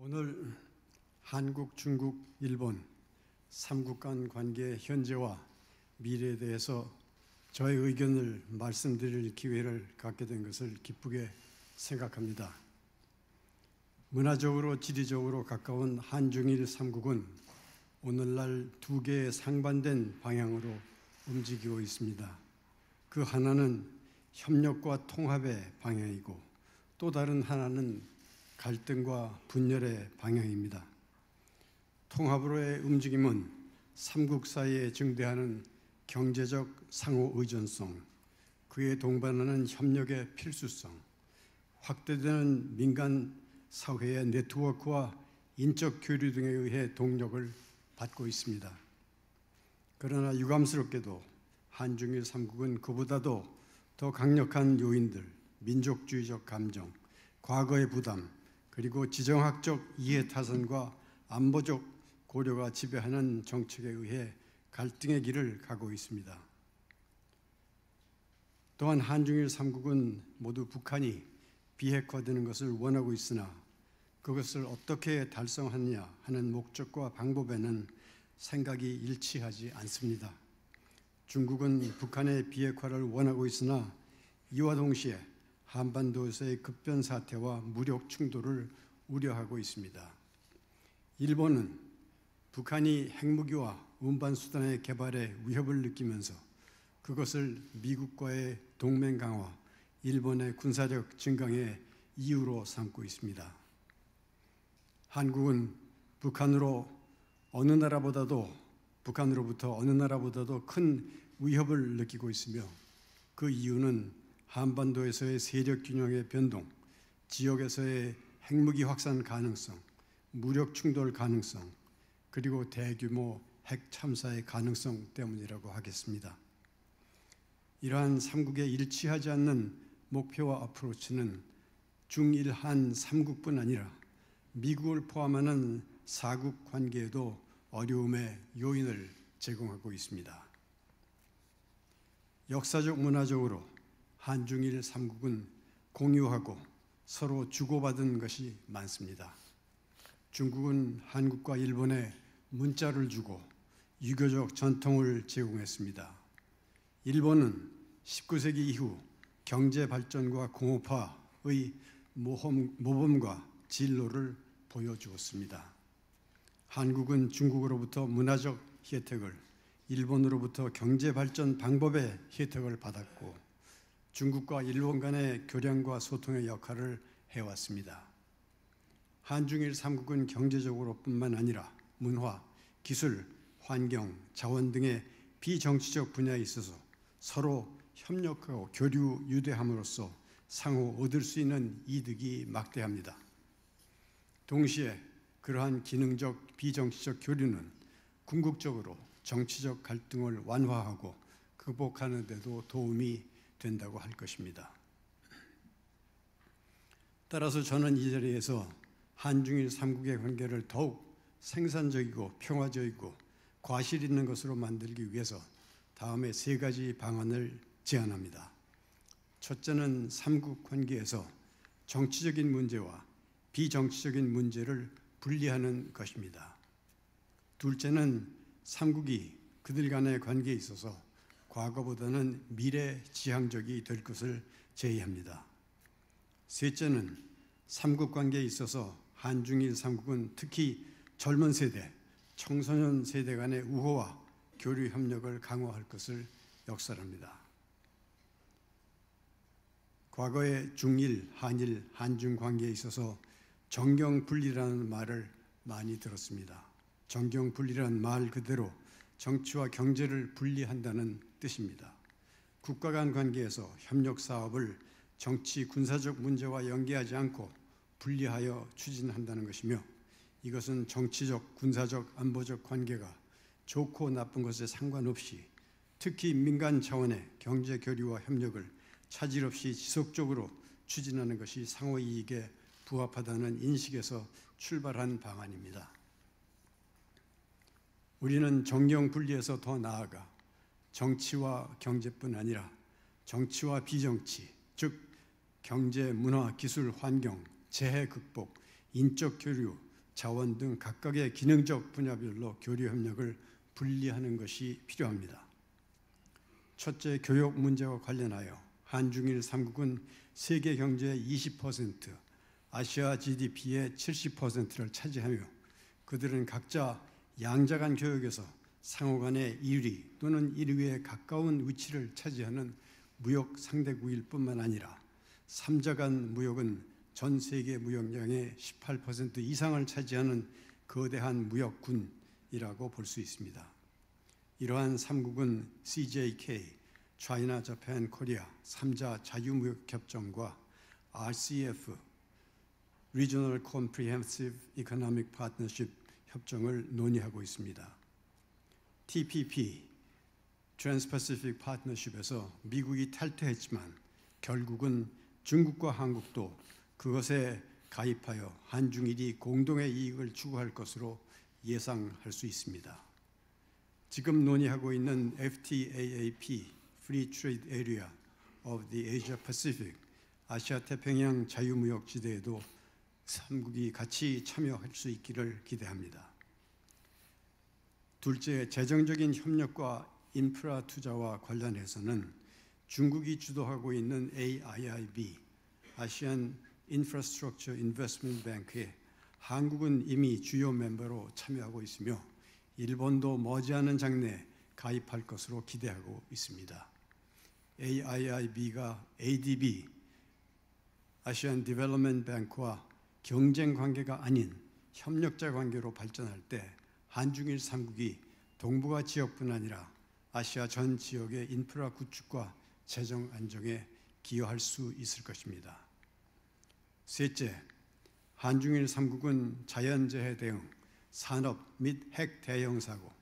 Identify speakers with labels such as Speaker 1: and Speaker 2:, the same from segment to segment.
Speaker 1: 오늘 한국, 중국, 일본 삼국 간 관계의 현재와 미래에 대해서 저의 의견을 말씀드릴 기회를 갖게 된 것을 기쁘게 생각합니다. 문화적으로 지리적으로 가까운 한중일 삼국은 오늘날 두 개의 상반된 방향으로 움직이고 있습니다. 그 하나는 협력과 통합의 방향이고 또 다른 하나는 갈등과 분열의 방향입니다. 통합으로의 움직임은 삼국 사이에 증대하는 경제적 상호 의존성, 그에 동반하는 협력의 필수성, 확대되는 민간 사회의 네트워크와 인적 교류 등에 의해 동력을 받고 있습니다. 그러나 유감스럽게도 한중일 삼국은 그보다도 더 강력한 요인들, 민족주의적 감정, 과거의 부담, 그리고 지정학적 이해타산과 안보적 고려가 지배하는 정책에 의해 갈등의 길을 가고 있습니다. 또한 한중일 삼국은 모두 북한이 비핵화되는 것을 원하고 있으나 그것을 어떻게 달성하느냐 하는 목적과 방법에는 생각이 일치하지 않습니다. 중국은 북한의 비핵화를 원하고 있으나 이와 동시에 한반도에서의 급변 사태와 무력 충돌을 우려하고 있습니다. 일본은 북한이 핵무기와 운반 수단의 개발에 위협을 느끼면서 그것을 미국과의 동맹 강화, 일본의 군사력 증강의 이유로 삼고 있습니다. 한국은 북한으로 어느 나라보다도 북한으로부터 어느 나라보다도 큰 위협을 느끼고 있으며 그 이유는 한반도에서의 세력 균형의 변동, 지역에서의 핵무기 확산 가능성, 무력 충돌 가능성, 그리고 대규모 핵 참사의 가능성 때문이라고 하겠습니다. 이러한 삼국에 일치하지 않는 목표와 어프로치는 중일한 삼국뿐 아니라 미국을 포함하는 사국 관계에도 어려움의 요인을 제공하고 있습니다. 역사적 문화적으로 한중일 삼국은 공유하고 서로 주고받은 것이 많습니다. 중국은 한국과 일본에 문자를 주고 유교적 전통을 제공했습니다. 일본은 19세기 이후 경제 발전과 공업화의 모험, 모범과 진로를 보여주었습니다. 한국은 중국으로부터 문화적 혜택을, 일본으로부터 경제 발전 방법의 혜택을 받았고, 중국과 일본 간의 교량과 소통의 역할을 해왔습니다. 한중일 삼국은 경제적으로 뿐만 아니라 문화, 기술, 환경, 자원 등의 비정치적 분야에 있어서 서로 협력하고 교류 유대함으로써 상호 얻을 수 있는 이득이 막대합니다. 동시에 그러한 기능적 비정치적 교류는 궁극적으로 정치적 갈등을 완화하고 극복하는 데도 도움이 된다고 할 것입니다. 따라서 저는 이 자리에서 한중일 삼국의 관계를 더욱 생산적이고 평화적이고 과실 있는 것으로 만들기 위해서 다음에 세 가지 방안을 제안합니다. 첫째는 삼국 관계에서 정치적인 문제와 비정치적인 문제를 분리하는 것입니다. 둘째는 삼국이 그들 간의 관계에 있어서 과거보다는 미래 지향적이 될 것을 제의합니다. 셋째는 삼국 관계에 있어서 한중일 삼국은 특히 젊은 세대, 청소년 세대 간의 우호와 교류 협력을 강화할 것을 역설합니다. 과거의 중일, 한일, 한중 관계에 있어서 정경 분리라는 말을 많이 들었습니다. 정경 분리라는 말 그대로 정치와 경제를 분리한다는 뜻입니다. 국가 간 관계에서 협력 사업을 정치 군사적 문제와 연계하지 않고 분리하여 추진한다는 것이며 이것은 정치적, 군사적, 안보적 관계가 좋고 나쁜 것에 상관없이 특히 민간 차원의 경제 교류와 협력을 차질 없이 지속적으로 추진하는 것이 상호 이익에 부합하다는 인식에서 출발한 방안입니다. 우리는 정경 분리에서 더 나아가 정치와 경제뿐 아니라 정치와 비정치, 즉 경제, 문화, 기술, 환경, 재해 극복, 인적 교류, 자원 등 각각의 기능적 분야별로 교류 협력을 분리하는 것이 필요합니다. 첫째, 교육 문제와 관련하여 한중일 3국은 세계 경제의 20%, 아시아 GDP의 70%를 차지하며 그들은 각자 양자간 교역에서 상호 간의 1위 또는 1위에 가까운 위치를 차지하는 무역 상대국일 뿐만 아니라 3자간 무역은 전 세계 무역량의 18% 이상을 차지하는 거대한 무역군이라고 볼 수 있습니다. 이러한 3국은 CJK, China, Japan, Korea 3자 자유무역협정과 RCF, Regional Comprehensive Economic Partnership 협정을 논의하고 있습니다. TPP, Trans-Pacific Partnership에서 미국이 탈퇴했지만 결국은 중국과 한국도 그것에 가입하여 한중일이 공동의 이익을 추구할 것으로 예상할 수 있습니다. 지금 논의하고 있는 FTAAP, Free Trade Area of the Asia Pacific, 아시아 태평양 자유무역 지대에도 3국이 같이 참여할 수 있기를 기대합니다. 둘째, 재정적인 협력과 인프라 투자와 관련해서는 중국이 주도하고 있는 AIIB, 아시안 인프라스트럭처 인베스트먼트 뱅크에 한국은 이미 주요 멤버로 참여하고 있으며 일본도 머지않은 장래에 가입할 것으로 기대하고 있습니다. AIIB가 ADB, Asian Development Bank와 경쟁 관계가 아닌 협력자 관계로 발전할 때 한중일 3국이 동북아 지역뿐 아니라 아시아 전 지역의 인프라 구축과 재정 안정에 기여할 수 있을 것입니다. 셋째, 한중일 3국은 자연재해 대응, 산업 및 핵 대형 사고,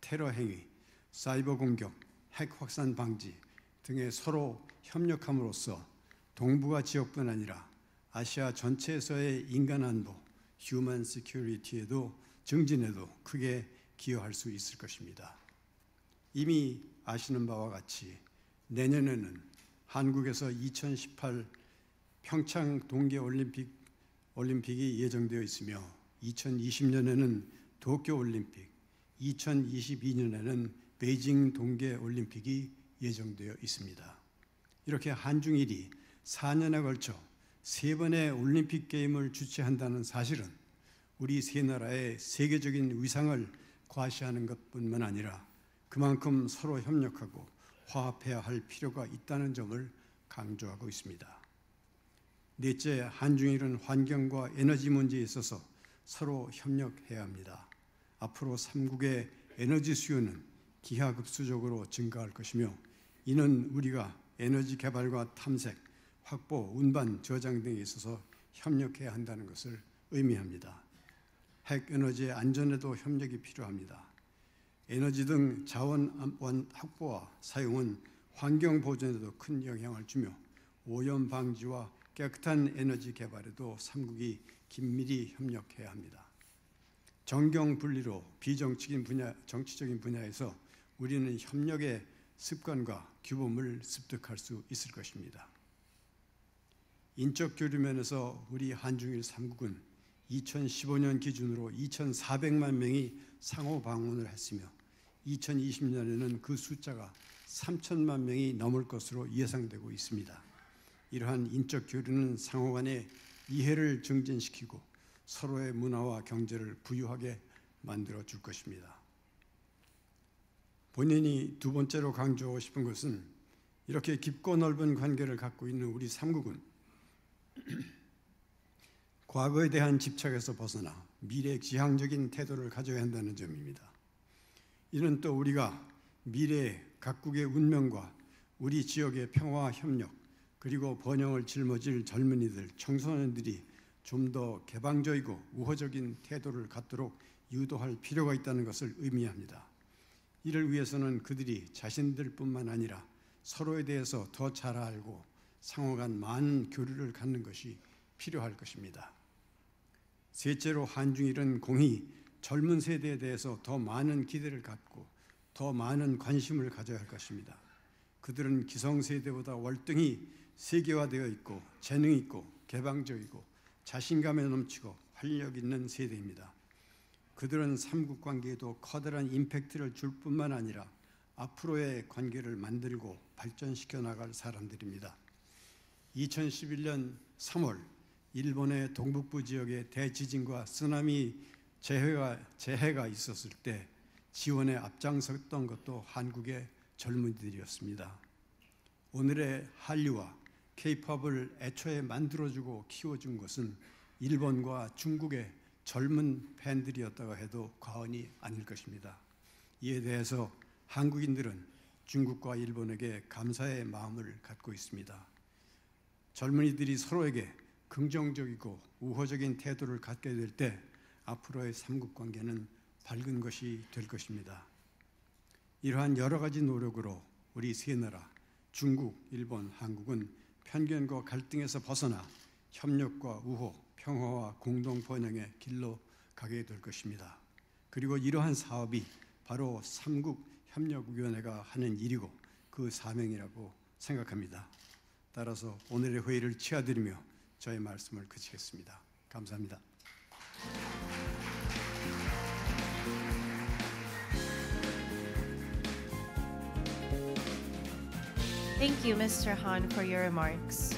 Speaker 1: 테러 행위, 사이버 공격, 핵 확산 방지 등에 서로 협력함으로써 동북아 지역뿐 아니라 아시아 전체에서의 인간 안보, human security에도 증진에도 크게 기여할 수 있을 것입니다. 이미 아시는 바와 같이 내년에는 한국에서 2018 평창 동계 올림픽 올림픽이 예정되어 있으며 2020년에는 도쿄 올림픽, 2022년에는 베이징 동계 올림픽이 예정되어 있습니다. 이렇게 한중일이 4년에 걸쳐 세 번의 올림픽 게임을 주최한다는 사실은 우리 세 나라의 세계적인 위상을 과시하는 것뿐만 아니라 그만큼 서로 협력하고 화합해야 할 필요가 있다는 점을 강조하고 있습니다. 넷째, 한중일은 환경과 에너지 문제에 있어서 서로 협력해야 합니다. 앞으로 삼국의 에너지 수요는 기하급수적으로 증가할 것이며 이는 우리가 에너지 개발과 탐색, 확보, 운반, 저장 등에 있어서 협력해야 한다는 것을 의미합니다. 핵 에너지의 안전에도 협력이 필요합니다. 에너지 등 자원 확보와 사용은 환경 보존에도 큰 영향을 주며 오염 방지와 깨끗한 에너지 개발에도 삼국이 긴밀히 협력해야 합니다. 정경 분리로 비정치적인 분야, 정치적인 분야에서 우리는 협력의 습관과 규범을 습득할 수 있을 것입니다. 인적 교류 면에서 우리 한중일 삼국은 2015년 기준으로 2,400만 명이 상호 방문을 했으며 2020년에는 그 숫자가 3천만 명이 넘을 것으로 예상되고 있습니다. 이러한 인적 교류는 상호 간의 이해를 증진시키고 서로의 문화와 경제를 부유하게 만들어 줄 것입니다. 본인이 두 번째로 강조하고 싶은 것은 이렇게 깊고 넓은 관계를 갖고 있는 우리 삼국은 과거에 대한 집착에서 벗어나 미래 지향적인 태도를 가져야 한다는 점입니다. 이는 또 우리가 미래 각국의 운명과 우리 지역의 평화와 협력 그리고 번영을 짊어질 젊은이들, 청소년들이 좀 더 개방적이고 우호적인 태도를 갖도록 유도할 필요가 있다는 것을 의미합니다. 이를 위해서는 그들이 자신들뿐만 아니라 서로에 대해서 더 잘 알고 상호 간 많은 교류를 갖는 것이 필요할 것입니다. 셋째로 한중일은 공히 젊은 세대에 대해서 더 많은 기대를 갖고 더 많은 관심을 가져야 할 것입니다. 그들은 기성세대보다 월등히 세계화되어 있고 재능 있고 개방적이고 자신감에 넘치고 활력 있는 세대입니다. 그들은 삼국 관계에도 커다란 임팩트를 줄 뿐만 아니라 앞으로의 관계를 만들고 발전시켜 나갈 사람들입니다. 2011년 3월 일본의 동북부 지역에 대지진과 쓰나미 재해가, 재해가 있었을 때 지원에 앞장섰던 것도 한국의 젊은이들이었습니다. 오늘의 한류와 케이팝을 애초에 만들어주고 키워준 것은 일본과 중국의 젊은 팬들이었다고 해도 과언이 아닐 것입니다. 이에 대해서 한국인들은 중국과 일본에게 감사의 마음을 갖고 있습니다. 젊은이들이 서로에게 긍정적이고 우호적인 태도를 갖게 될 때 앞으로의 삼국 관계는 밝은 것이 될 것입니다. 이러한 여러 가지 노력으로 우리 세 나라 중국, 일본, 한국은 편견과 갈등에서 벗어나 협력과 우호, 평화와 공동 번영의 길로 가게 될 것입니다. 그리고 이러한 사업이 바로 삼국 협력위원회가 하는 일이고 그 사명이라고 생각합니다. 따라서 오늘의 회의를 치아드리며 저의 말씀을 그치겠습니다. 감사합니다.
Speaker 2: Thank you, Mr. Han, for your remarks.